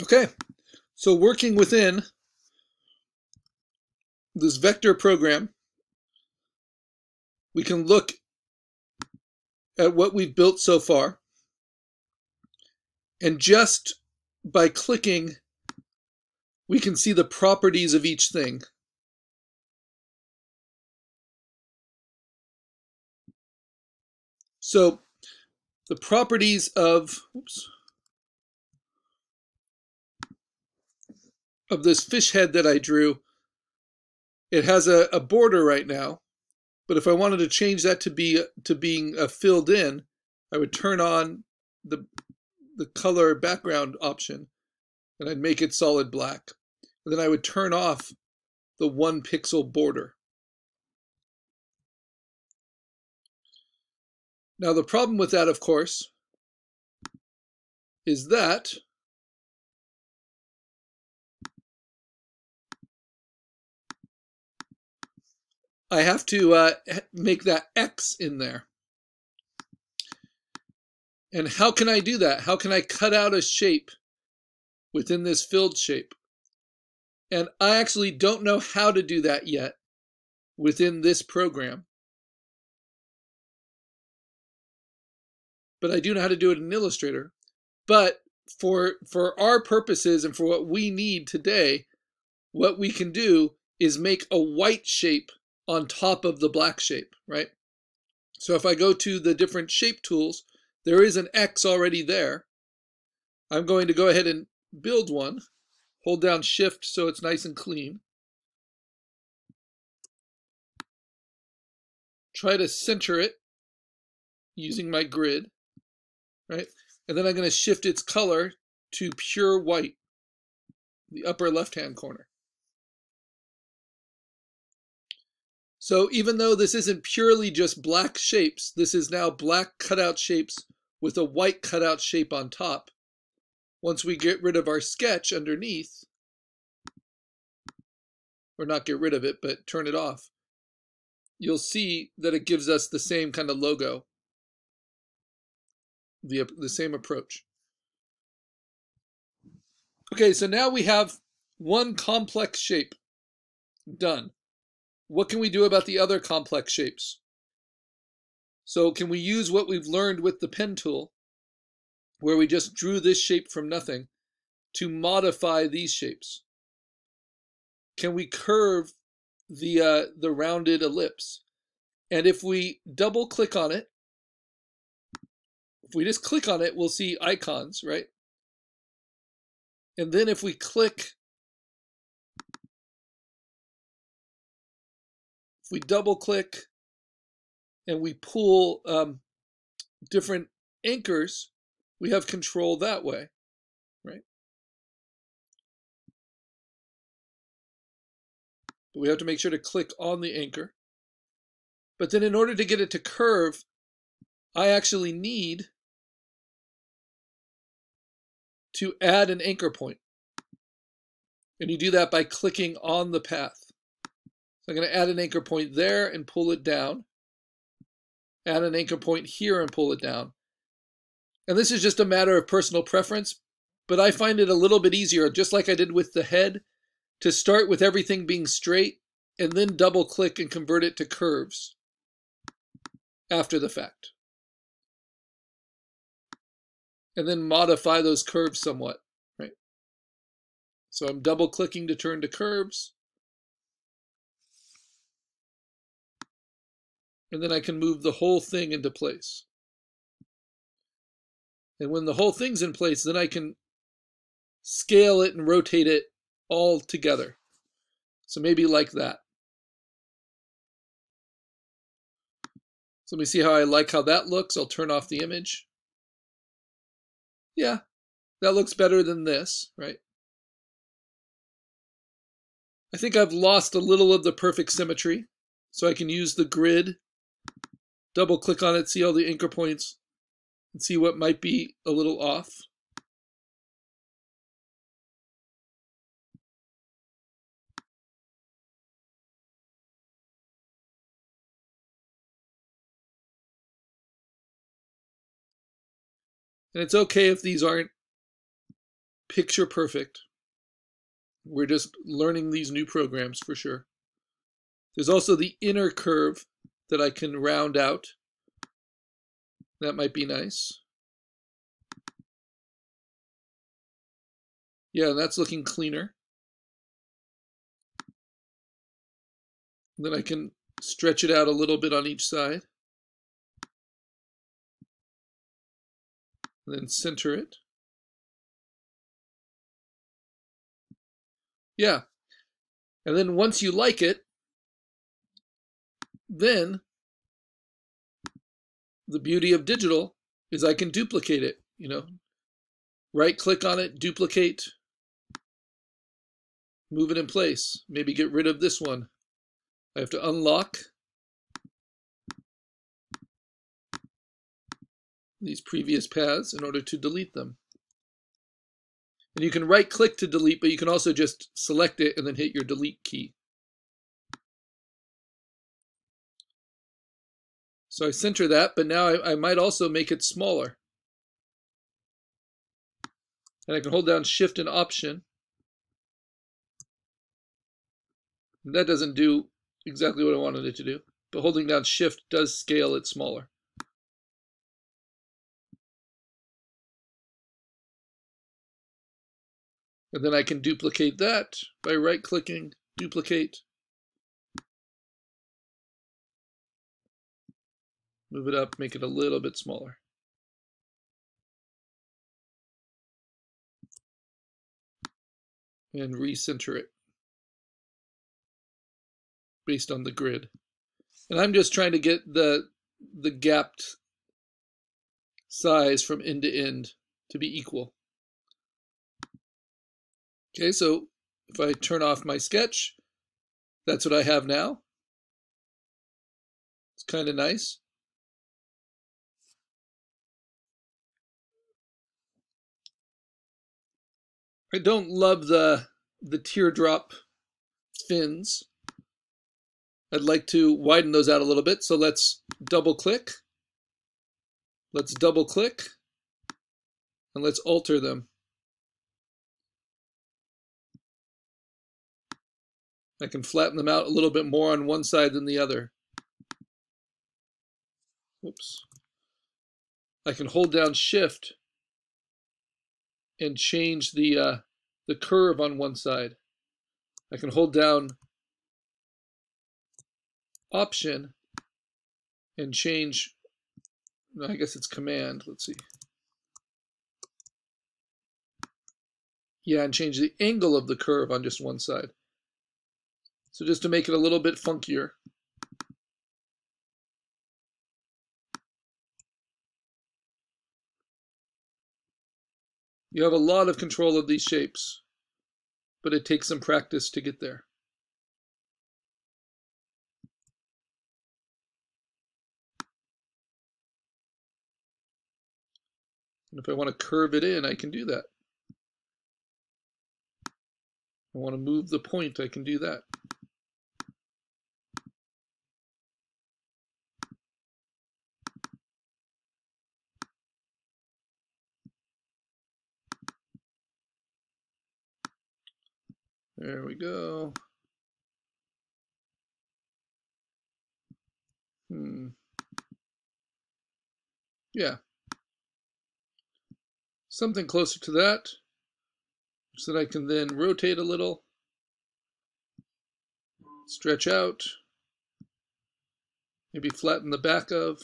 Okay, so working within this vector program, we can look at what we've built so far. And just by clicking, we can see the properties of each thing. So the properties of, oops, of this fish head that I drew, it has a, a border right now. But if I wanted to change that to be to being uh, filled in, I would turn on the the color background option and I'd make it solid black. And then I would turn off the one pixel border. Now the problem with that, of course, is that I have to uh, make that X in there. And how can I do that? How can I cut out a shape within this filled shape? And I actually don't know how to do that yet within this program. But I do know how to do it in Illustrator. But for for our purposes and for what we need today, what we can do is make a white shape on top of the black shape, right? So if I go to the different shape tools, there is an X already there. I'm going to go ahead and build one. Hold down shift so it's nice and clean. Try to center it using my grid, right? And then I'm going to shift its color to pure white, the upper left-hand corner. So even though this isn't purely just black shapes, this is now black cutout shapes with a white cutout shape on top. Once we get rid of our sketch underneath, or not get rid of it, but turn it off, you'll see that it gives us the same kind of logo, the, the same approach. Okay, so now we have one complex shape done. What can we do about the other complex shapes? So can we use what we've learned with the pen tool, where we just drew this shape from nothing, to modify these shapes? Can we curve the, uh, the rounded ellipse? And if we double click on it, if we just click on it, we'll see icons, right? And then if we click if we double click and we pull um, different anchors, we have control that way, right? But we have to make sure to click on the anchor. But then in order to get it to curve, I actually need to add an anchor point. And you do that by clicking on the path. I'm going to add an anchor point there and pull it down. Add an anchor point here and pull it down. And this is just a matter of personal preference, but I find it a little bit easier, just like I did with the head, to start with everything being straight and then double click and convert it to curves after the fact. And then modify those curves somewhat, right? So I'm double clicking to turn to curves. And then I can move the whole thing into place. And when the whole thing's in place, then I can scale it and rotate it all together. So maybe like that. So let me see how I like how that looks. I'll turn off the image. Yeah, that looks better than this, right? I think I've lost a little of the perfect symmetry, so I can use the grid double click on it, see all the anchor points, and see what might be a little off. And it's okay if these aren't picture perfect. We're just learning these new programs for sure. There's also the inner curve that I can round out. That might be nice. Yeah, that's looking cleaner. Then I can stretch it out a little bit on each side. And then center it. Yeah. And then once you like it, then the beauty of digital is I can duplicate it, you know, right click on it, duplicate, move it in place, maybe get rid of this one. I have to unlock these previous paths in order to delete them. And you can right click to delete, but you can also just select it and then hit your delete key. So I center that, but now I, I might also make it smaller. And I can hold down shift and option. That doesn't do exactly what I wanted it to do, but holding down shift does scale it smaller. And then I can duplicate that by right clicking, duplicate. Move it up, make it a little bit smaller. And recenter it based on the grid. And I'm just trying to get the the gapped size from end to end to be equal. Okay, so if I turn off my sketch, that's what I have now. It's kind of nice. I don't love the the teardrop fins. I'd like to widen those out a little bit. So let's double click. Let's double click and let's alter them. I can flatten them out a little bit more on one side than the other. Oops. I can hold down shift and change the uh, the curve on one side. I can hold down option and change, I guess it's command, let's see. Yeah, and change the angle of the curve on just one side. So just to make it a little bit funkier. You have a lot of control of these shapes, but it takes some practice to get there. And if I want to curve it in, I can do that. I want to move the point, I can do that. There we go. Hmm. Yeah. Something closer to that, so that I can then rotate a little, stretch out, maybe flatten the back of.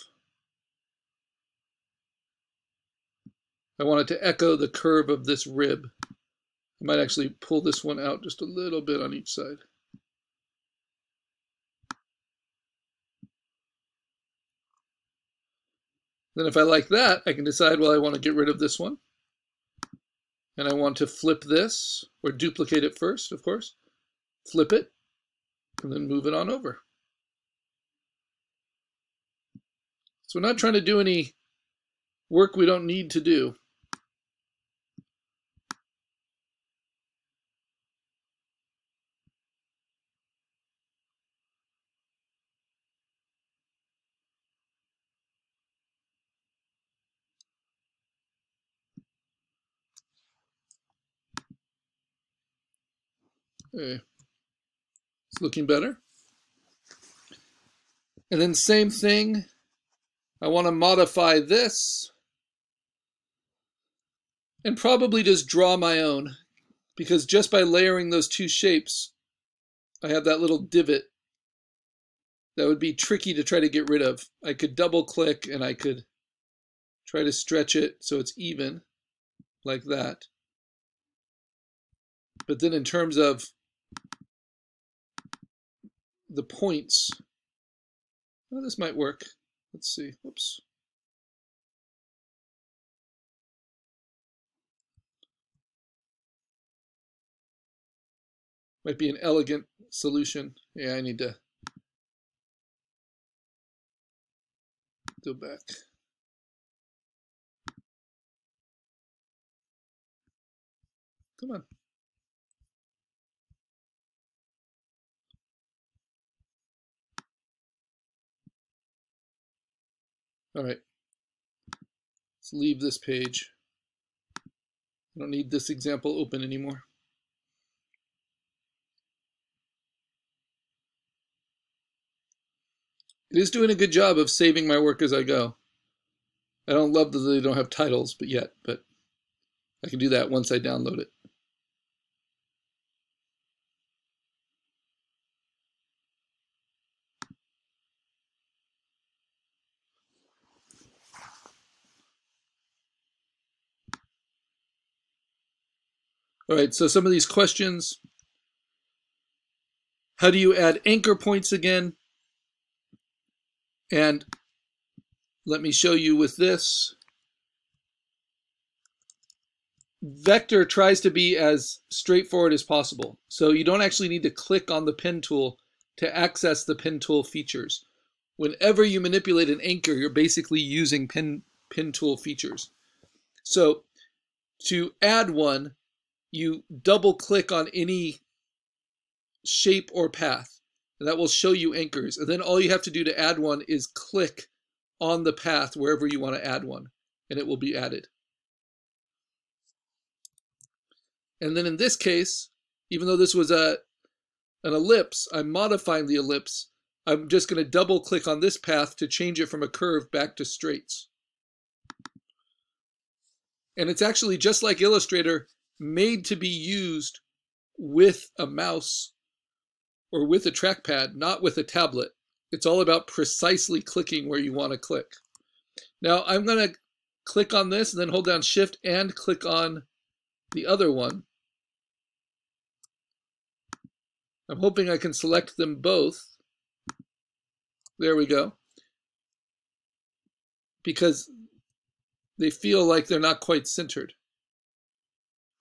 I want it to echo the curve of this rib. Might actually pull this one out just a little bit on each side. Then if I like that, I can decide, well, I want to get rid of this one. And I want to flip this, or duplicate it first, of course. Flip it, and then move it on over. So we're not trying to do any work we don't need to do. Okay. It's looking better. And then same thing, I want to modify this and probably just draw my own because just by layering those two shapes, I have that little divot that would be tricky to try to get rid of. I could double click and I could try to stretch it so it's even like that. But then in terms of the points, well, this might work. Let's see. Whoops. Might be an elegant solution. Yeah, I need to go back. Come on. All right. Let's leave this page. I don't need this example open anymore. It is doing a good job of saving my work as I go. I don't love that they don't have titles but yet, but I can do that once I download it. All right, so some of these questions. How do you add anchor points again? And let me show you with this. Vector tries to be as straightforward as possible. So you don't actually need to click on the pen tool to access the pen tool features. Whenever you manipulate an anchor, you're basically using pen, pen tool features. So to add one, you double click on any shape or path and that will show you anchors. And then all you have to do to add one is click on the path wherever you want to add one, and it will be added. And then in this case, even though this was a an ellipse, I'm modifying the ellipse. I'm just going to double click on this path to change it from a curve back to straights. And it's actually just like Illustrator, made to be used with a mouse or with a trackpad, not with a tablet. It's all about precisely clicking where you want to click. Now I'm going to click on this and then hold down shift and click on the other one. I'm hoping I can select them both. There we go. Because they feel like they're not quite centered.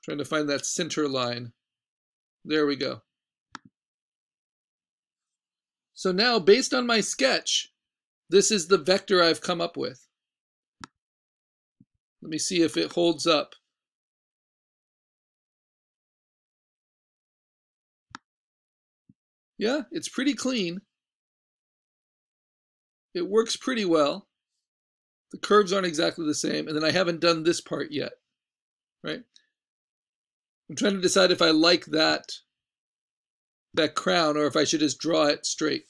Trying to find that center line. There we go. So now, based on my sketch, this is the vector I've come up with. Let me see if it holds up. Yeah, it's pretty clean. It works pretty well. The curves aren't exactly the same, and then I haven't done this part yet, right? I'm trying to decide if I like that that crown or if I should just draw it straight.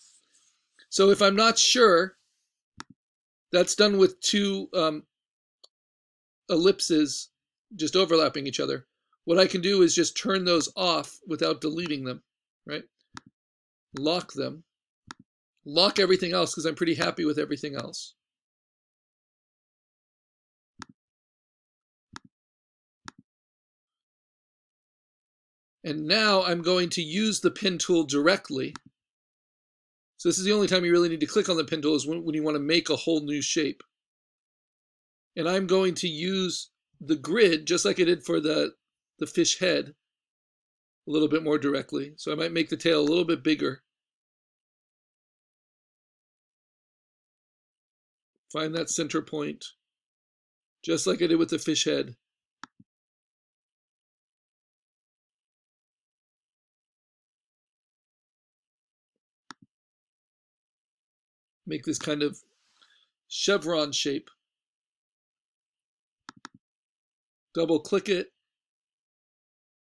So if I'm not sure, that's done with two um, ellipses just overlapping each other. What I can do is just turn those off without deleting them, right? Lock them. Lock everything else because I'm pretty happy with everything else. And now I'm going to use the pen tool directly. So this is the only time you really need to click on the pen tool is when, when you want to make a whole new shape. And I'm going to use the grid just like I did for the, the fish head a little bit more directly. So I might make the tail a little bit bigger. Find that center point, just like I did with the fish head. Make this kind of chevron shape. Double click it.